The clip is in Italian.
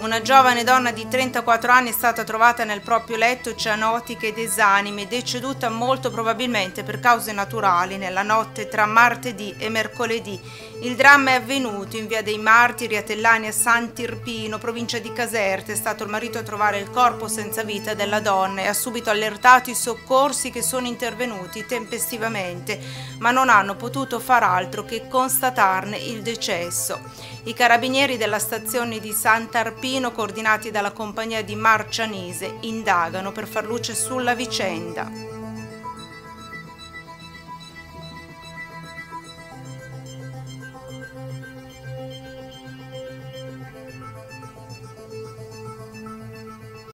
Una giovane donna di 34 anni è stata trovata nel proprio letto cianotica ed esanime, deceduta molto probabilmente per cause naturali nella notte tra martedì e mercoledì. Il dramma è avvenuto in via dei Martiri a Tellani a Sant'Irpino, provincia di Caserte. È stato il marito a trovare il corpo senza vita della donna e ha subito allertato i soccorsi che sono intervenuti tempestivamente, ma non hanno potuto far altro che constatarne il decesso. I carabinieri della stazione di Sant'Arpino, coordinati dalla compagnia di Marcianise, indagano per far luce sulla vicenda.